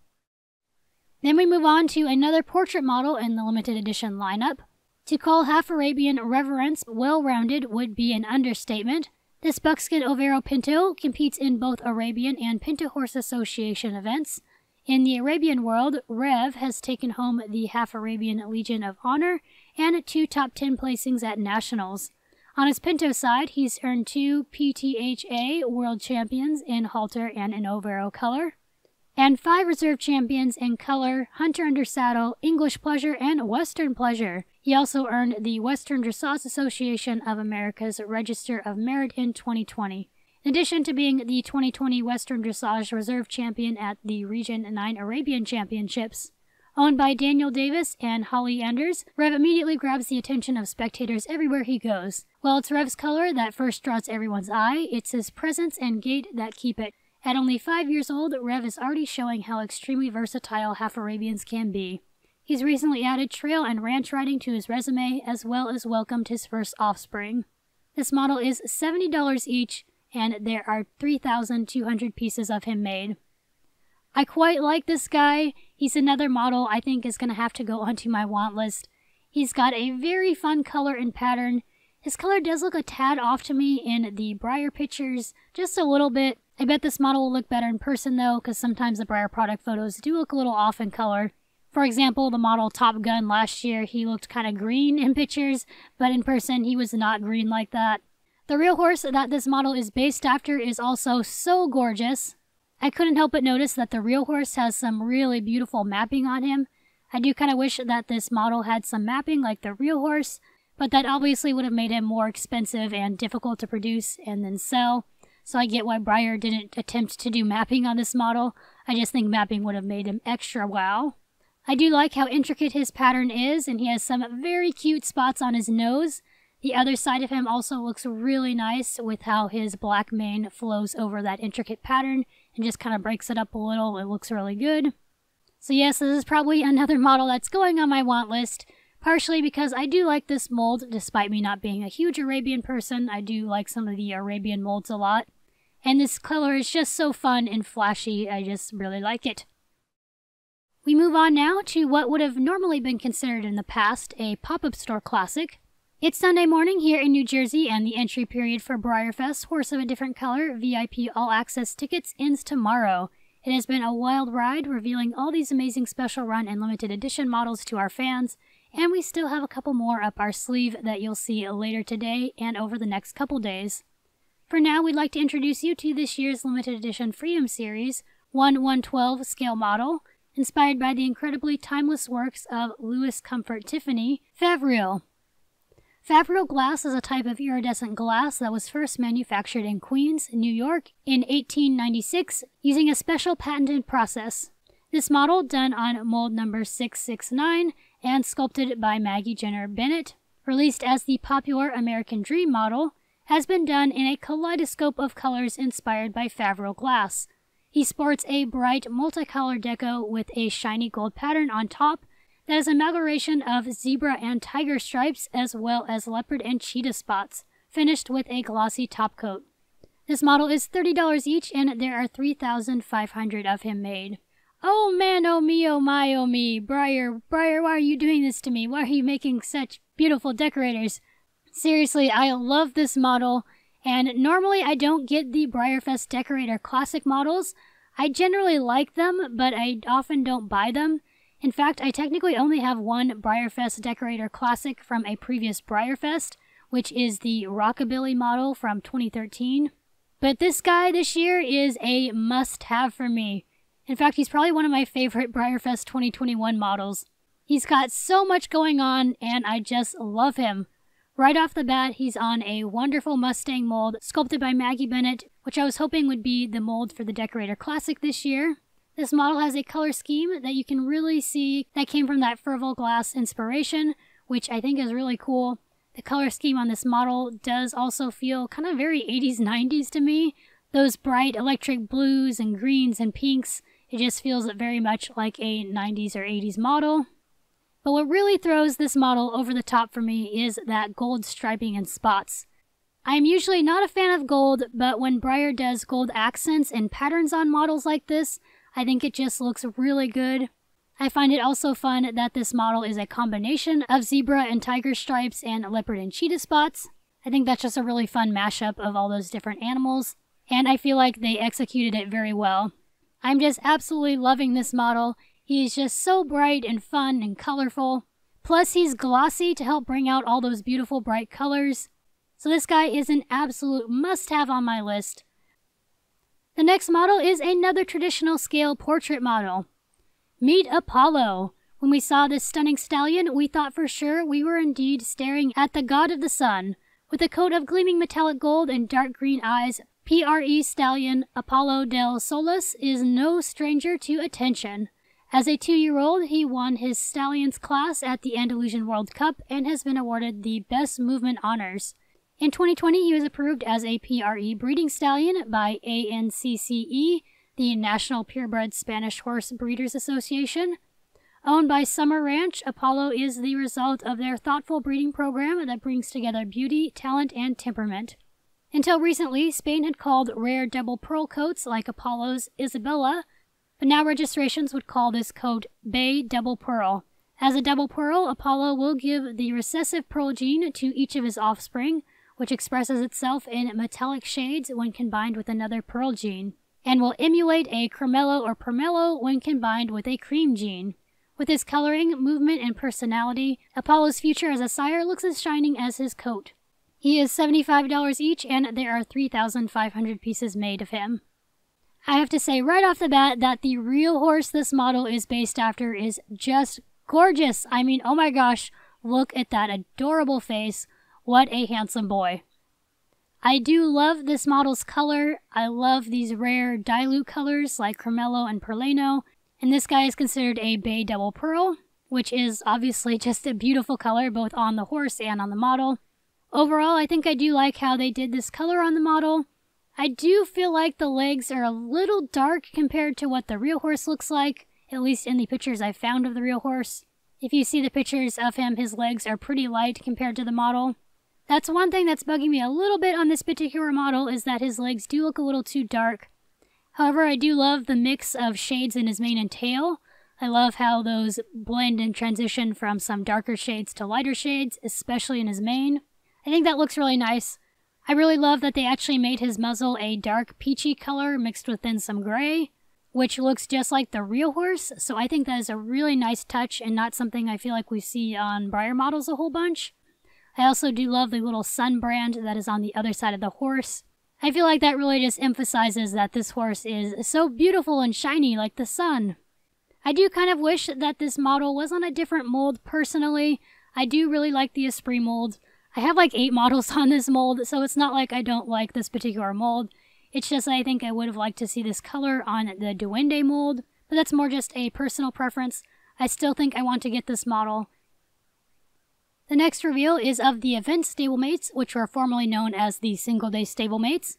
Then we move on to another portrait model in the limited edition lineup. To call half Arabian Rheverence well-rounded would be an understatement. This buckskin Overo Pinto competes in both Arabian and Pinto Horse Association events. In the Arabian world, Rev has taken home the Half Arabian Legion of Honor and two top 10 placings at Nationals. On his Pinto side, he's earned two PTHA World Champions in halter and in overo color. And five reserve champions in color, hunter under saddle, English pleasure, and western pleasure. He also earned the Western Dressage Association of America's Register of Merit in 2020. In addition to being the 2020 Western Dressage Reserve Champion at the Region 9 Arabian Championships. Owned by Daniel Davis and Holly Anders, Rev immediately grabs the attention of spectators everywhere he goes. While it's Rev's color that first draws everyone's eye, it's his presence and gait that keep it. At only five years old, Rev is already showing how extremely versatile half Arabians can be. He's recently added trail and ranch riding to his resume, as well as welcomed his first offspring. This model is $70 each, and there are 3,200 pieces of him made. I quite like this guy. He's another model I think is going to have to go onto my want list. He's got a very fun color and pattern. His color does look a tad off to me in the Breyer pictures, just a little bit. I bet this model will look better in person though, because sometimes the Breyer product photos do look a little off in color. For example, the model Top Gun last year, he looked kind of green in pictures, but in person he was not green like that. The real horse that this model is based after is also so gorgeous. I couldn't help but notice that the real horse has some really beautiful mapping on him. I do kind of wish that this model had some mapping like the real horse, but that obviously would have made him more expensive and difficult to produce and then sell. So I get why Breyer didn't attempt to do mapping on this model. I just think mapping would have made him extra wow. I do like how intricate his pattern is, and he has some very cute spots on his nose. The other side of him also looks really nice with how his black mane flows over that intricate pattern and just kind of breaks it up a little. It looks really good. So yes, this is probably another model that's going on my want list, partially because I do like this mold, despite me not being a huge Arabian person. I do like some of the Arabian molds a lot. And this color is just so fun and flashy, I just really like it. We move on now to what would have normally been considered in the past a pop-up store classic, it's Sunday morning here in New Jersey, and the entry period for BreyerFest Horse of a Different Color VIP All Access tickets ends tomorrow. It has been a wild ride, revealing all these amazing special run and limited edition models to our fans, and we still have a couple more up our sleeve that you'll see later today and over the next couple days. For now, we'd like to introduce you to this year's limited edition Freedom Series 1 112 scale model, inspired by the incredibly timeless works of Louis Comfort Tiffany Favrile. Favrile glass is a type of iridescent glass that was first manufactured in Queens, New York in 1896 using a special patented process. This model, done on mold number 669 and sculpted by Maggie Jenner Bennett, released as the popular American Dream model, has been done in a kaleidoscope of colors inspired by Favrile glass. He sports a bright multicolored deco with a shiny gold pattern on top that is a amalgamation of zebra and tiger stripes as well as leopard and cheetah spots, finished with a glossy top coat. This model is $30 each and there are 3,500 of him made. Oh man, oh me, oh my, oh me, Breyer, Breyer, why are you doing this to me? Why are you making such beautiful decorators? Seriously, I love this model, and normally I don't get the BreyerFest Decorator Classic models. I generally like them, but I often don't buy them. In fact, I technically only have one BreyerFest Decorator Classic from a previous BreyerFest, which is the Rockabilly model from 2013. But this guy this year is a must-have for me. In fact, he's probably one of my favorite BreyerFest 2021 models. He's got so much going on, and I just love him. Right off the bat, he's on a wonderful Mustang mold sculpted by Maggie Bennett, which I was hoping would be the mold for the Decorator Classic this year. This model has a color scheme that you can really see that came from that Favrile glass inspiration, which I think is really cool. The color scheme on this model does also feel kind of very 80s 90s to me. Those bright electric blues and greens and pinks, it just feels very much like a 90s or 80s model. But what really throws this model over the top for me is that gold striping and spots. I am usually not a fan of gold, but when Breyer does gold accents and patterns on models like this, I think it just looks really good. I find it also fun that this model is a combination of zebra and tiger stripes and leopard and cheetah spots. I think that's just a really fun mashup of all those different animals, and I feel like they executed it very well. I'm just absolutely loving this model. He's just so bright and fun and colorful. Plus, he's glossy to help bring out all those beautiful bright colors. So this guy is an absolute must-have on my list. The next model is another traditional scale portrait model. Meet Apollo. When we saw this stunning stallion, we thought for sure we were indeed staring at the god of the sun. With a coat of gleaming metallic gold and dark green eyes, PRE stallion Apollo del Solis is no stranger to attention. As a two-year-old, he won his stallions class at the Andalusian World Cup and has been awarded the Best Movement honors. In 2020, he was approved as a PRE breeding stallion by ANCCE, the National Purebred Spanish Horse Breeders Association. Owned by Summer Ranch, Apollo is the result of their thoughtful breeding program that brings together beauty, talent, and temperament. Until recently, Spain had called rare double pearl coats like Apollo's Isabella but now registrations would call this coat Bay Double Pearl. As a double pearl, Apollo will give the recessive pearl gene to each of his offspring, which expresses itself in metallic shades when combined with another pearl gene, and will emulate a cremello or perlino when combined with a cream gene. With his coloring, movement, and personality, Apollo's future as a sire looks as shining as his coat. He is $75 each, and there are 3,500 pieces made of him. I have to say right off the bat that the real horse this model is based after is just gorgeous. I mean, oh my gosh, look at that adorable face. What a handsome boy. I do love this model's color. I love these rare dilute colors like Cremello and Perlino. And this guy is considered a Bay Double Pearl, which is obviously just a beautiful color both on the horse and on the model. Overall, I think I do like how they did this color on the model. I do feel like the legs are a little dark compared to what the real horse looks like, at least in the pictures I found of the real horse. If you see the pictures of him, his legs are pretty light compared to the model. That's one thing that's bugging me a little bit on this particular model is that his legs do look a little too dark. However, I do love the mix of shades in his mane and tail. I love how those blend and transition from some darker shades to lighter shades, especially in his mane. I think that looks really nice. I really love that they actually made his muzzle a dark peachy color mixed within some gray, which looks just like the real horse, so I think that is a really nice touch and not something I feel like we see on Breyer models a whole bunch. I also do love the little sun brand that is on the other side of the horse. I feel like that really just emphasizes that this horse is so beautiful and shiny like the sun. I do kind of wish that this model was on a different mold personally. I do really like the Esprit mold. I have like eight models on this mold, so it's not like I don't like this particular mold. It's just I think I would have liked to see this color on the Duende mold, but that's more just a personal preference. I still think I want to get this model. The next reveal is of the event stablemates, which were formerly known as the single day stablemates.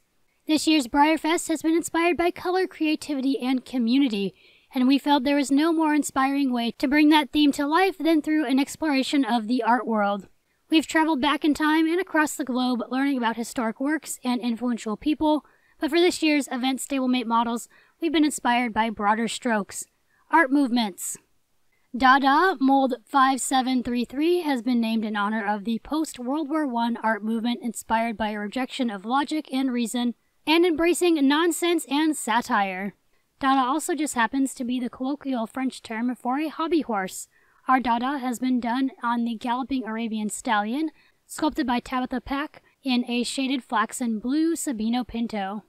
This year's Breyerfest has been inspired by color, creativity, and community, and we felt there was no more inspiring way to bring that theme to life than through an exploration of the art world. We've traveled back in time and across the globe learning about historic works and influential people, but for this year's event stablemate models, we've been inspired by broader strokes. Art movements. Dada Mold 5733 has been named in honor of the post World War I art movement inspired by a rejection of logic and reason and embracing nonsense and satire. Dada also just happens to be the colloquial French term for a hobby horse, our Dada has been done on the Galloping Arabian Stallion, sculpted by Tabitha Pack in a shaded flaxen blue Sabino Pinto.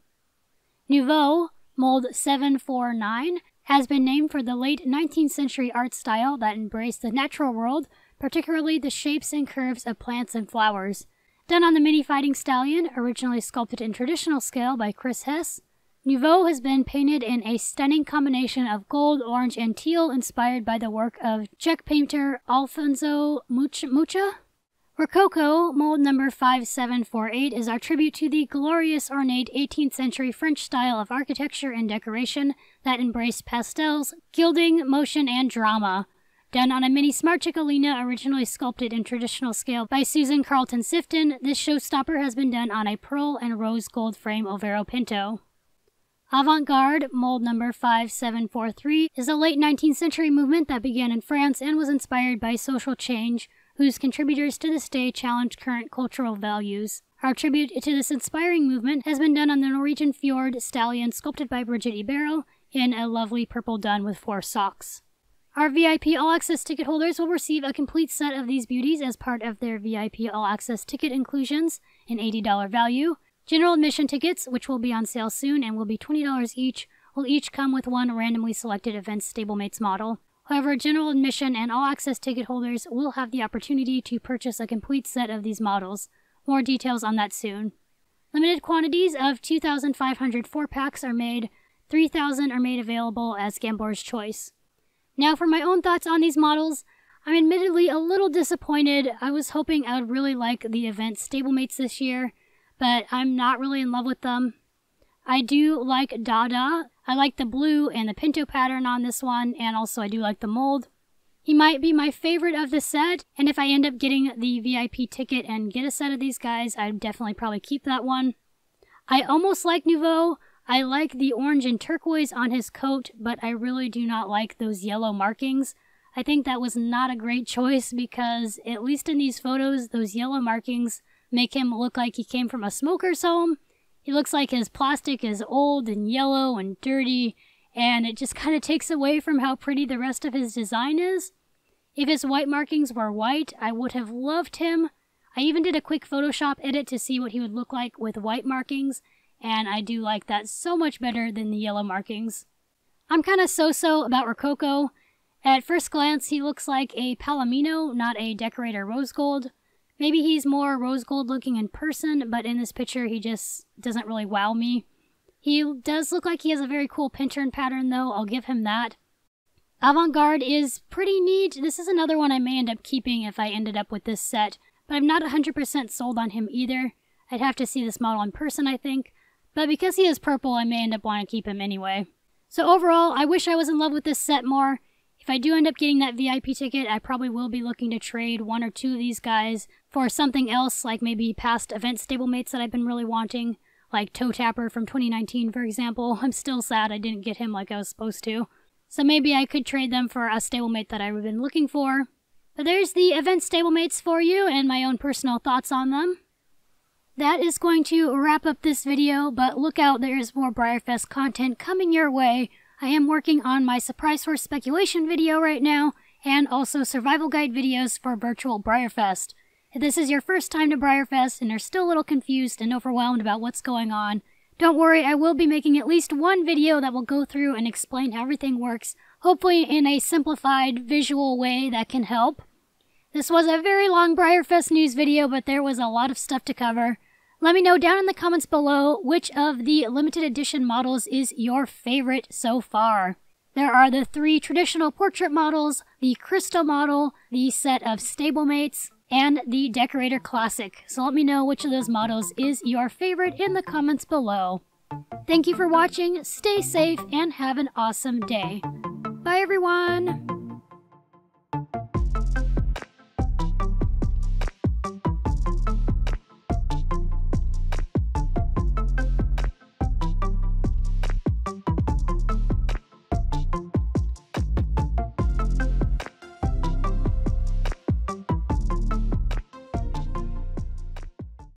Nouveau, mold 749, has been named for the late 19th century art style that embraced the natural world, particularly the shapes and curves of plants and flowers. Done on the mini fighting stallion, originally sculpted in traditional scale by Chris Hess, Nouveau has been painted in a stunning combination of gold, orange, and teal inspired by the work of Czech painter Alfonso Mucha. Rococo, mold number 5748, is our tribute to the glorious, ornate 18th century French style of architecture and decoration that embraced pastels, gilding, motion, and drama. Done on a mini Smart Chic Olena originally sculpted in traditional scale by Susan Carlton Sifton, this showstopper has been done on a pearl and rose gold frame Overo Pinto. Avant garde, mold number 5743, is a late 19th century movement that began in France and was inspired by social change, whose contributors to this day challenge current cultural values. Our tribute to this inspiring movement has been done on the Norwegian fjord stallion sculpted by Brigitte Eberl in a lovely purple dun with four socks. Our VIP All Access ticket holders will receive a complete set of these beauties as part of their VIP All Access ticket inclusions, an $80 value, General admission tickets, which will be on sale soon and will be $20 each, will each come with one randomly selected event Stablemates model. However, general admission and all access ticket holders will have the opportunity to purchase a complete set of these models. More details on that soon. Limited quantities of 2,500 four packs are made, 3,000 are made available as Gambler's Choice. Now, for my own thoughts on these models, I'm admittedly a little disappointed. I was hoping I would really like the event stablemates this year, but I'm not really in love with them. I do like Dada. I like the blue and the pinto pattern on this one, and also I do like the mold. He might be my favorite of the set, and if I end up getting the VIP ticket and get a set of these guys, I'd definitely probably keep that one. I almost like Nouveau. I like the orange and turquoise on his coat, but I really do not like those yellow markings. I think that was not a great choice because, at least in these photos, those yellow markings make him look like he came from a smoker's home. He looks like his plastic is old and yellow and dirty, and it just kind of takes away from how pretty the rest of his design is. If his white markings were white, I would have loved him. I even did a quick Photoshop edit to see what he would look like with white markings, and I do like that so much better than the yellow markings. I'm kind of so-so about Rococo. At first glance, he looks like a Palomino, not a decorator rose gold. Maybe he's more rose gold looking in person, but in this picture he just doesn't really wow me. He does look like he has a very cool pinturn pattern though, I'll give him that. Avant-Garde is pretty neat. This is another one I may end up keeping if I ended up with this set, but I'm not 100% sold on him either. I'd have to see this model in person, I think, but because he is purple, I may end up wanting to keep him anyway. So overall, I wish I was in love with this set more. If I do end up getting that VIP ticket, I probably will be looking to trade one or two of these guys for something else, like maybe past event stablemates that I've been really wanting, like Toe Tapper from 2019, for example. I'm still sad I didn't get him like I was supposed to. So maybe I could trade them for a stablemate that I've been looking for. But there's the event stablemates for you and my own personal thoughts on them. That is going to wrap up this video, but look out, there's more Breyerfest content coming your way I am working on my Surprise Horse speculation video right now, and also survival guide videos for virtual Breyerfest. If this is your first time to Breyerfest and are still a little confused and overwhelmed about what's going on, don't worry, I will be making at least one video that will go through and explain how everything works, hopefully in a simplified visual way that can help. This was a very long Breyerfest news video, but there was a lot of stuff to cover. Let me know down in the comments below which of the limited edition models is your favorite so far. There are the three traditional portrait models, the crystal model, the set of stablemates, and the Decorator Classic. So let me know which of those models is your favorite in the comments below. Thank you for watching, stay safe, and have an awesome day. Bye everyone!